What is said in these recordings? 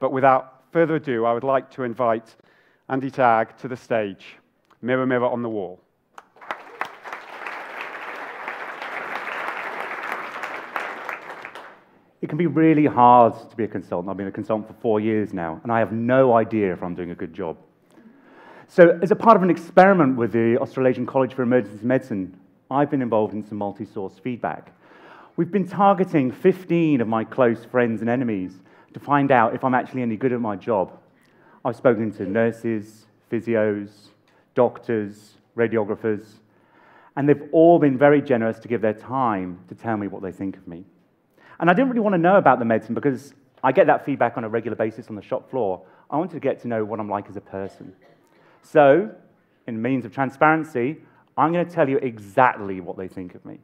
But without further ado, I would like to invite Andy Tagg to the stage. Mirror, mirror on the wall. It can be really hard to be a consultant. I've been a consultant for four years now, and I have no idea if I'm doing a good job. So, as a part of an experiment with the Australasian College for Emergency Medicine, I've been involved in some multi source feedback. We've been targeting 15 of my close friends and enemies to find out if I'm actually any good at my job. I've spoken to nurses, physios, doctors, radiographers, and they've all been very generous to give their time to tell me what they think of me. And I didn't really want to know about the medicine because I get that feedback on a regular basis on the shop floor. I wanted to get to know what I'm like as a person. So, in means of transparency, I'm going to tell you exactly what they think of me.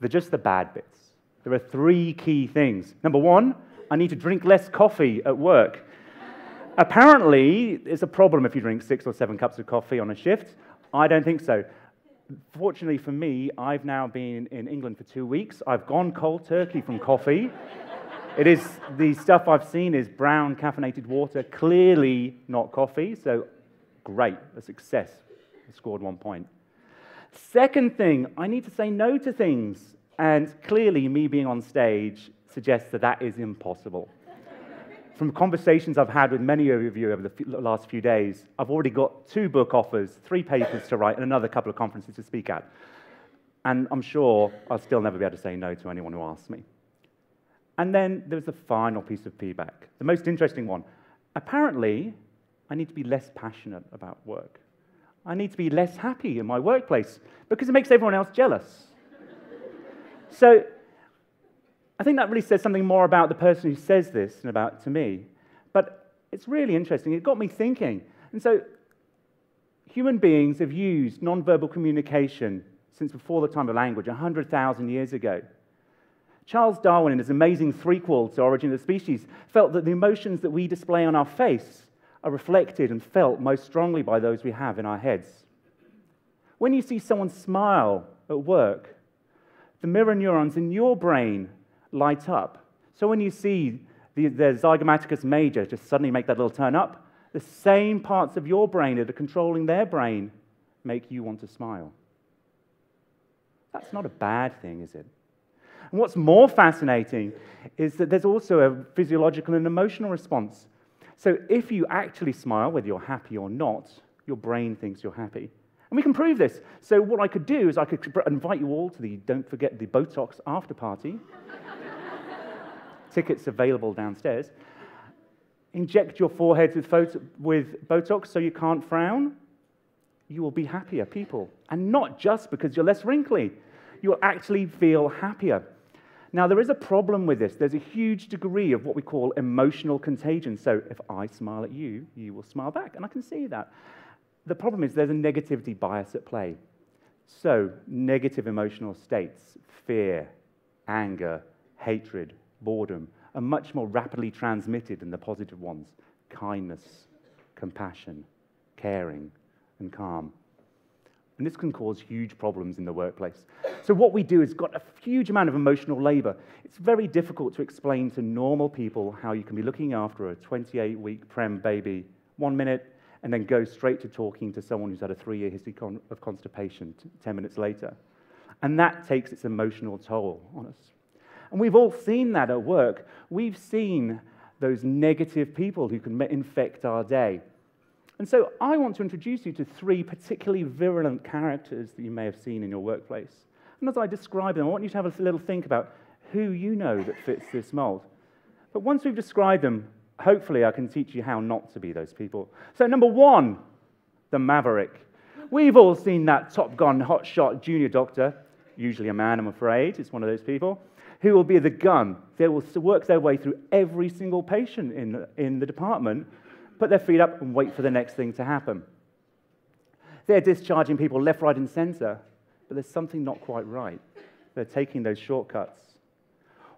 They're just the bad bits. There are three key things. Number one, I need to drink less coffee at work. Apparently, it's a problem if you drink six or seven cups of coffee on a shift. I don't think so. Fortunately for me, I've now been in England for two weeks. I've gone cold turkey from coffee. it is the stuff I've seen is brown caffeinated water, clearly not coffee. So great, a success. I scored one point. Second thing, I need to say no to things. And clearly, me being on stage suggests that that is impossible. From conversations I've had with many of you over the last few days, I've already got two book offers, three papers to write, and another couple of conferences to speak at. And I'm sure I'll still never be able to say no to anyone who asks me. And then there's the final piece of feedback, the most interesting one. Apparently, I need to be less passionate about work. I need to be less happy in my workplace because it makes everyone else jealous. so I think that really says something more about the person who says this than about to me. But it's really interesting. It got me thinking. And so, human beings have used nonverbal communication since before the time of language, 100,000 years ago. Charles Darwin, in his amazing threequel to Origin of the Species, felt that the emotions that we display on our face are reflected and felt most strongly by those we have in our heads. When you see someone smile at work, the mirror neurons in your brain light up. So when you see the, the zygomaticus major just suddenly make that little turn up, the same parts of your brain that are controlling their brain make you want to smile. That's not a bad thing, is it? And what's more fascinating is that there's also a physiological and emotional response. So if you actually smile, whether you're happy or not, your brain thinks you're happy. And we can prove this. So what I could do is I could invite you all to the Don't Forget the Botox after party tickets available downstairs. Inject your forehead with, with Botox so you can't frown. You will be happier people. And not just because you're less wrinkly, you'll actually feel happier. Now, there is a problem with this. There's a huge degree of what we call emotional contagion. So, if I smile at you, you will smile back. And I can see that. The problem is there's a negativity bias at play. So, negative emotional states, fear, anger, hatred, boredom are much more rapidly transmitted than the positive ones kindness, compassion, caring, and calm. And this can cause huge problems in the workplace. So, what we do is got a huge amount of emotional labor. It's very difficult to explain to normal people how you can be looking after a 28 week prem baby one minute and then go straight to talking to someone who's had a three year history of constipation 10 minutes later. And that takes its emotional toll on us. And we've all seen that at work. We've seen those negative people who can infect our day. And so I want to introduce you to three particularly virulent characters that you may have seen in your workplace. And as I describe them, I want you to have a little think about who you know that fits this mold. But once we've described them, hopefully I can teach you how not to be those people. So, number one, the maverick. We've all seen that Top Gun hotshot junior doctor, usually a man, I'm afraid. It's one of those people who will be the gun. They will work their way through every single patient in, in the department, put their feet up, and wait for the next thing to happen. They're discharging people left, right, and center, but there's something not quite right. They're taking those shortcuts.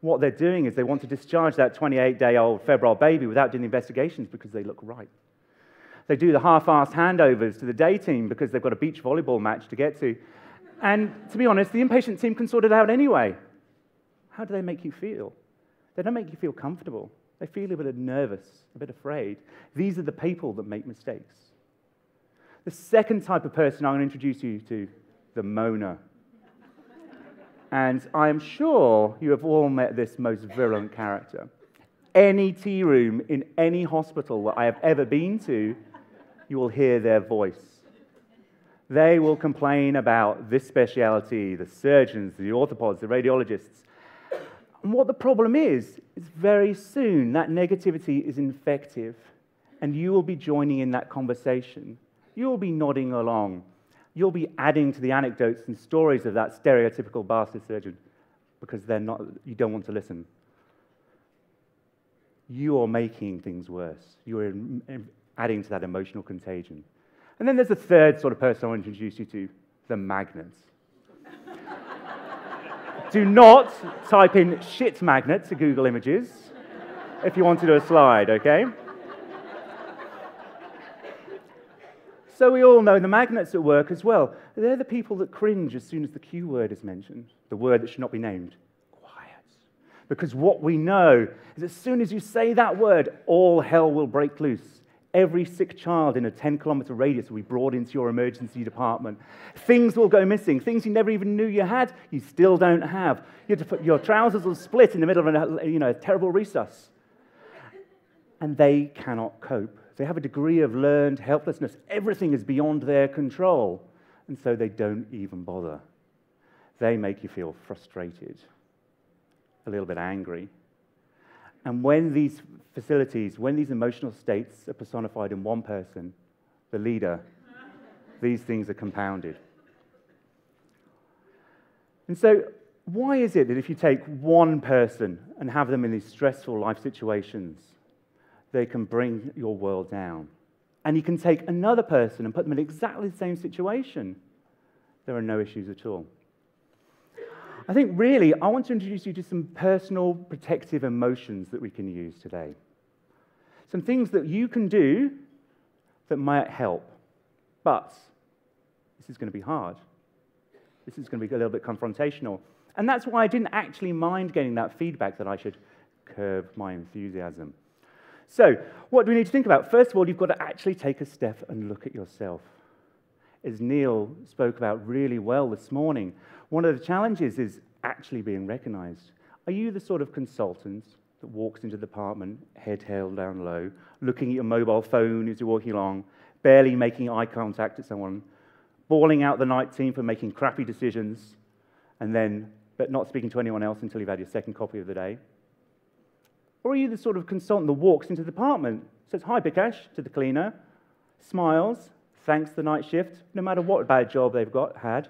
What they're doing is they want to discharge that 28 day old febrile baby without doing the investigations because they look right. They do the half assed handovers to the day team because they've got a beach volleyball match to get to. And to be honest, the inpatient team can sort it out anyway. How do they make you feel? They don't make you feel comfortable. They feel a bit nervous, a bit afraid. These are the people that make mistakes. The second type of person I'm going to introduce you to, the moaner. And I am sure you have all met this most virulent character. Any tea room in any hospital that I have ever been to, you will hear their voice. They will complain about this speciality, the surgeons, the orthopods, the radiologists. And what the problem is, is very soon that negativity is infective, and you will be joining in that conversation. You will be nodding along. You'll be adding to the anecdotes and stories of that stereotypical bastard surgeon because they're not, you don't want to listen. You are making things worse. You are adding to that emotional contagion. And then there's a third sort of person I want to introduce you to the magnets. Do not type in shit magnet to Google Images if you want to do a slide, okay? So we all know the magnets at work as well. They're the people that cringe as soon as the Q word is mentioned, the word that should not be named. Quiet. Because what we know is as soon as you say that word, all hell will break loose. Every sick child in a 10 kilometer radius will be brought into your emergency department. Things will go missing. Things you never even knew you had, you still don't have. Your trousers will split in the middle of a, you know, a terrible recess. And they cannot cope. They have a degree of learned helplessness. Everything is beyond their control. And so they don't even bother. They make you feel frustrated, a little bit angry, and when these facilities, when these emotional states are personified in one person, the leader, these things are compounded. And so, why is it that if you take one person and have them in these stressful life situations, they can bring your world down? And you can take another person and put them in exactly the same situation, there are no issues at all. I think really, I want to introduce you to some personal protective emotions that we can use today. Some things that you can do that might help. But this is going to be hard. This is going to be a little bit confrontational. And that's why I didn't actually mind getting that feedback that I should curb my enthusiasm. So, what do we need to think about? First of all, you've got to actually take a step and look at yourself. As Neil spoke about really well this morning, one of the challenges is actually being recognized. Are you the sort of consultant that walks into the apartment, head held down low, looking at your mobile phone as you're walking along, barely making eye contact with someone, bawling out the night team for making crappy decisions, and then but not speaking to anyone else until you've had your second coffee of the day? Or are you the sort of consultant that walks into the apartment, says hi Bikash to the cleaner, smiles, thanks the night shift, no matter what bad job they've got had,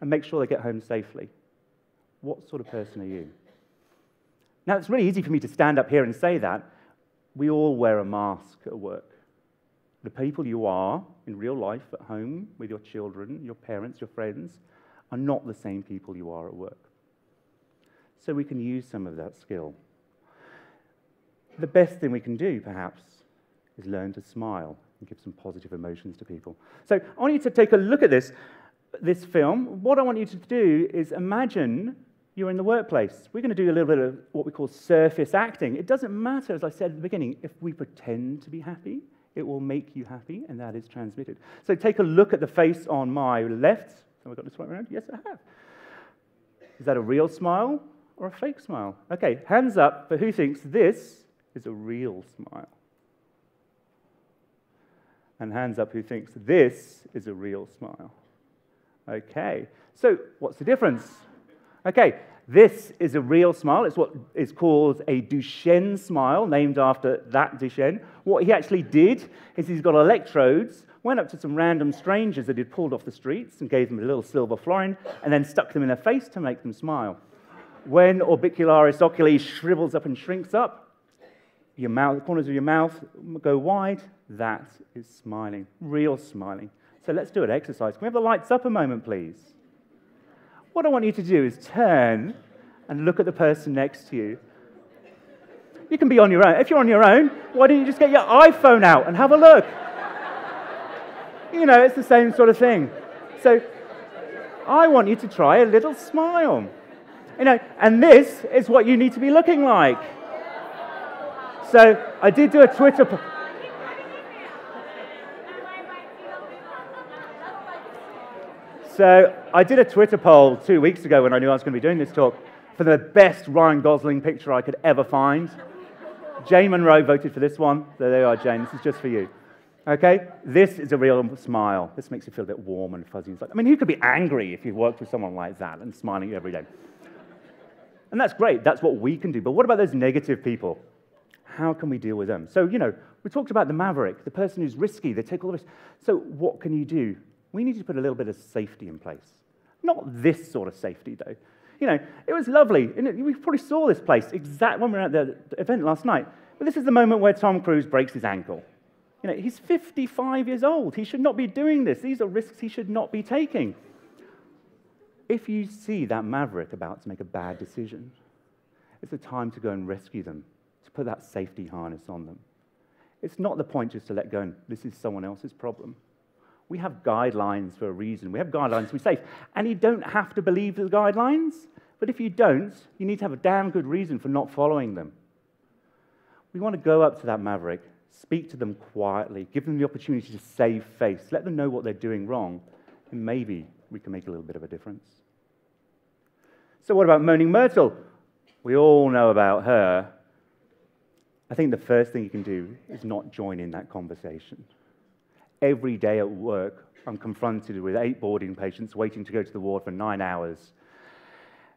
and makes sure they get home safely. What sort of person are you? Now, it's really easy for me to stand up here and say that. We all wear a mask at work. The people you are in real life, at home, with your children, your parents, your friends, are not the same people you are at work. So we can use some of that skill. The best thing we can do, perhaps, is learn to smile and give some positive emotions to people. So I want you to take a look at this this film, what I want you to do is imagine you're in the workplace. We're going to do a little bit of what we call surface acting. It doesn't matter, as I said at the beginning, if we pretend to be happy, it will make you happy, and that is transmitted. So take a look at the face on my left. Have I got this right around? Yes, I have. Is that a real smile or a fake smile? Okay, hands up for who thinks this is a real smile. And hands up who thinks this is a real smile. Okay, so what's the difference? Okay, this is a real smile. It's what is called a Duchenne smile, named after that Duchenne. What he actually did is he's got electrodes, went up to some random strangers that he'd pulled off the streets and gave them a little silver florin, and then stuck them in their face to make them smile. When orbicularis oculi shrivels up and shrinks up, your mouth, the corners of your mouth go wide, that is smiling, real smiling. So let's do an exercise. Can we have the lights up a moment, please? What I want you to do is turn and look at the person next to you. You can be on your own. If you're on your own, why don't you just get your iPhone out and have a look? You know, it's the same sort of thing. So I want you to try a little smile. You know, and this is what you need to be looking like. So I did do a Twitter. Po- so I did a Twitter poll two weeks ago when I knew I was going to be doing this talk for the best Ryan Gosling picture I could ever find. Jane Monroe voted for this one. There you are, Jane. This is just for you. Okay? This is a real smile. This makes you feel a bit warm and fuzzy. I mean, you could be angry if you worked with someone like that and smiling every day. And that's great. That's what we can do. But what about those negative people? How can we deal with them? So, you know, we talked about the maverick, the person who's risky, they take all the risk. So, what can you do? We need to put a little bit of safety in place. Not this sort of safety, though. You know, it was lovely. We probably saw this place exactly when we were at the event last night. But this is the moment where Tom Cruise breaks his ankle. You know, he's 55 years old. He should not be doing this. These are risks he should not be taking. If you see that maverick about to make a bad decision, it's the time to go and rescue them, to put that safety harness on them. It's not the point just to let go and this is someone else's problem. We have guidelines for a reason. We have guidelines to be safe. And you don't have to believe the guidelines, but if you don't, you need to have a damn good reason for not following them. We want to go up to that maverick, speak to them quietly, give them the opportunity to save face, let them know what they're doing wrong, and maybe we can make a little bit of a difference. So, what about Moaning Myrtle? We all know about her. I think the first thing you can do is not join in that conversation. Every day at work, I'm confronted with eight boarding patients waiting to go to the ward for nine hours.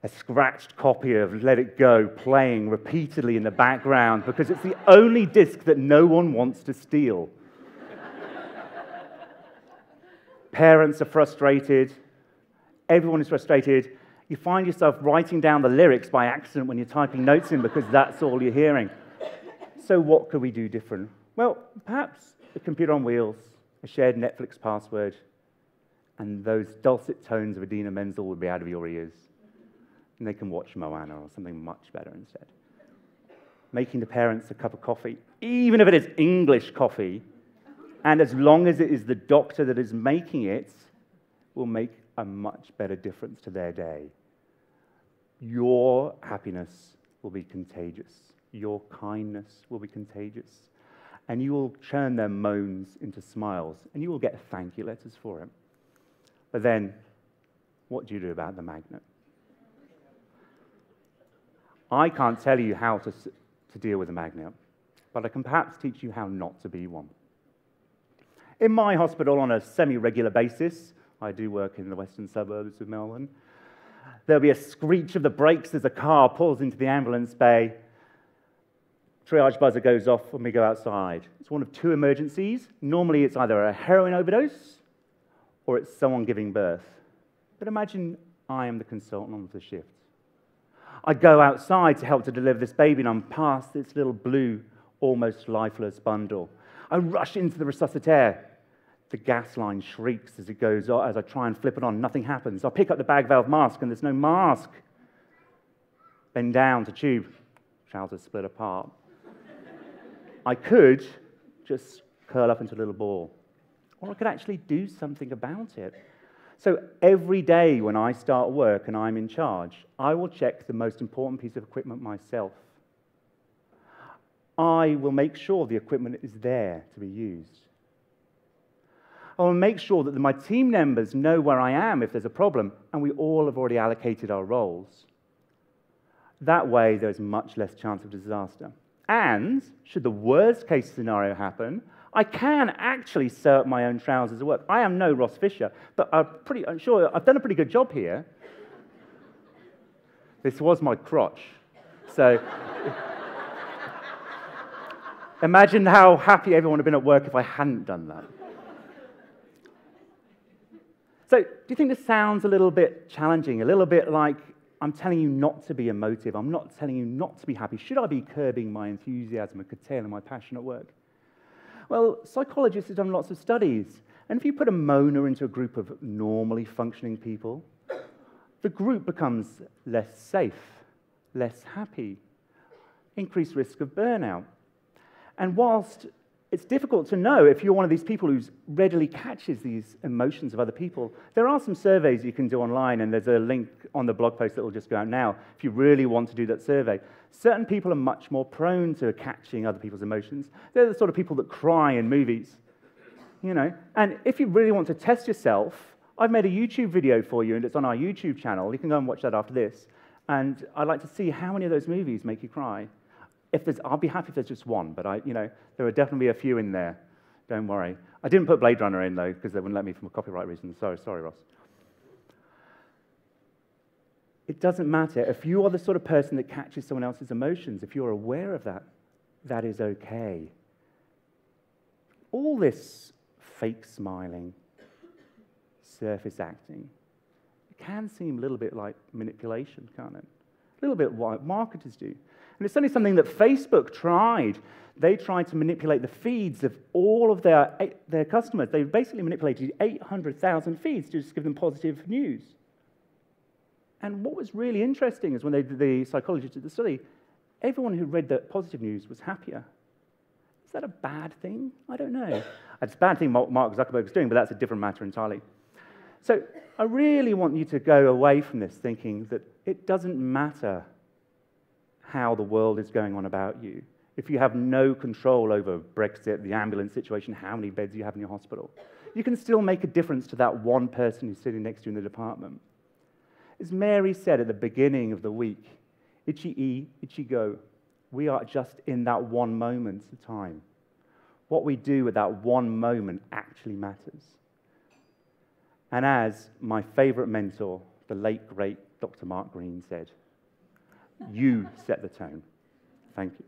A scratched copy of Let It Go playing repeatedly in the background because it's the only disc that no one wants to steal. Parents are frustrated. Everyone is frustrated. You find yourself writing down the lyrics by accident when you're typing notes in because that's all you're hearing. So, what could we do different? Well, perhaps a computer on wheels, a shared Netflix password, and those dulcet tones of Idina Menzel would be out of your ears. And they can watch Moana or something much better instead. Making the parents a cup of coffee, even if it is English coffee, and as long as it is the doctor that is making it, will make a much better difference to their day. Your happiness will be contagious. Your kindness will be contagious and you will turn their moans into smiles, and you will get thank you letters for it. But then, what do you do about the magnet? I can't tell you how to, to deal with a magnet, but I can perhaps teach you how not to be one. In my hospital, on a semi regular basis, I do work in the western suburbs of Melbourne, there'll be a screech of the brakes as a car pulls into the ambulance bay triage buzzer goes off when we go outside. It's one of two emergencies. Normally, it's either a heroin overdose or it's someone giving birth. But imagine I am the consultant on the shift. I go outside to help to deliver this baby, and I'm past this little blue, almost lifeless bundle. I rush into the resuscitator. The gas line shrieks as it goes on. As I try and flip it on, nothing happens. I pick up the bag valve mask, and there's no mask. Bend down to tube. Trousers split apart. I could just curl up into a little ball, or I could actually do something about it. So every day when I start work and I'm in charge, I will check the most important piece of equipment myself. I will make sure the equipment is there to be used. I will make sure that my team members know where I am if there's a problem, and we all have already allocated our roles. That way, there's much less chance of disaster. And should the worst case scenario happen, I can actually sew up my own trousers at work. I am no Ross Fisher, but I'm, pretty, I'm sure I've done a pretty good job here. This was my crotch. So imagine how happy everyone would have been at work if I hadn't done that. So, do you think this sounds a little bit challenging, a little bit like I'm telling you not to be emotive. I'm not telling you not to be happy. Should I be curbing my enthusiasm and curtailing my passion at work? Well, psychologists have done lots of studies. And if you put a moaner into a group of normally functioning people, the group becomes less safe, less happy, increased risk of burnout. And whilst it's difficult to know if you're one of these people who readily catches these emotions of other people. There are some surveys you can do online, and there's a link on the blog post that will just go out now if you really want to do that survey. Certain people are much more prone to catching other people's emotions. They're the sort of people that cry in movies, you know. And if you really want to test yourself, I've made a YouTube video for you, and it's on our YouTube channel. You can go and watch that after this. And I'd like to see how many of those movies make you cry. If there's, I'll be happy if there's just one, but I, you know, there are definitely a few in there. Don't worry. I didn't put Blade Runner in though because they wouldn't let me for copyright reasons. Sorry, sorry, Ross. It doesn't matter if you are the sort of person that catches someone else's emotions. If you're aware of that, that is okay. All this fake smiling, surface acting, it can seem a little bit like manipulation, can't it? A little bit what marketers do. And it's only something that Facebook tried. They tried to manipulate the feeds of all of their, their customers. They basically manipulated 800,000 feeds to just give them positive news. And what was really interesting is when they, the psychologists did the study, everyone who read the positive news was happier. Is that a bad thing? I don't know. It's a bad thing Mark Zuckerberg is doing, but that's a different matter entirely. So I really want you to go away from this thinking that it doesn't matter how the world is going on about you, if you have no control over Brexit, the ambulance situation, how many beds you have in your hospital, you can still make a difference to that one person who's sitting next to you in the department. As Mary said at the beginning of the week, itchy e, itchy go. We are just in that one moment of time. What we do at that one moment actually matters. And as my favorite mentor, the late, great Dr. Mark Greene said, you set the tone. Thank you.